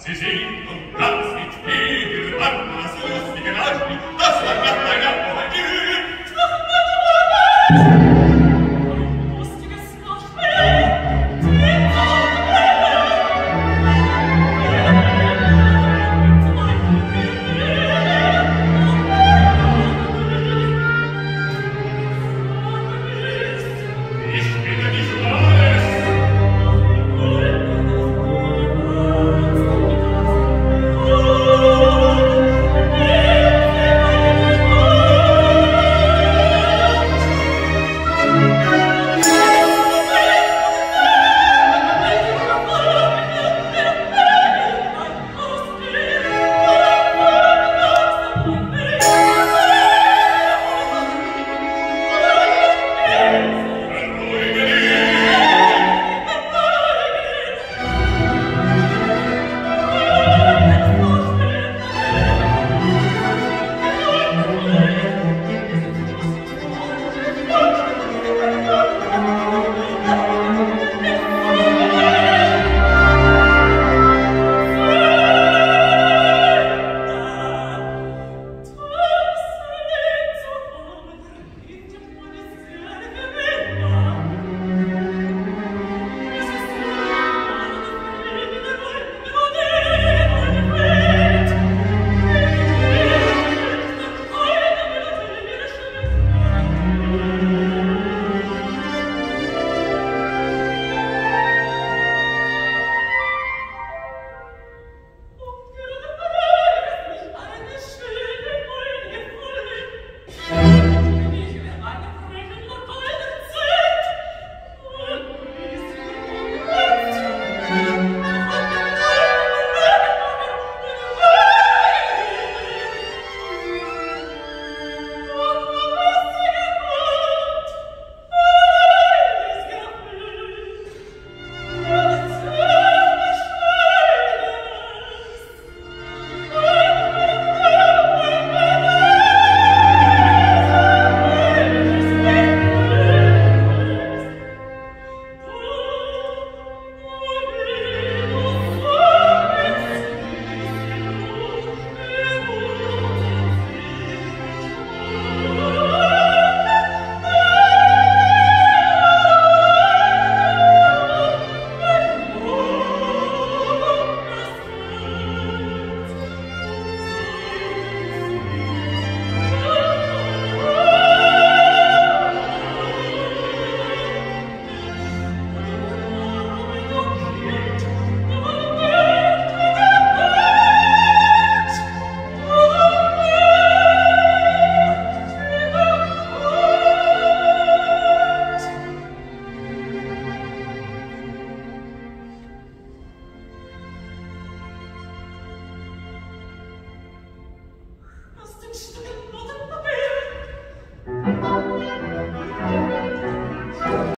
Sie sind und Platz mit Fegel, Anlass, lustigen Arschlich,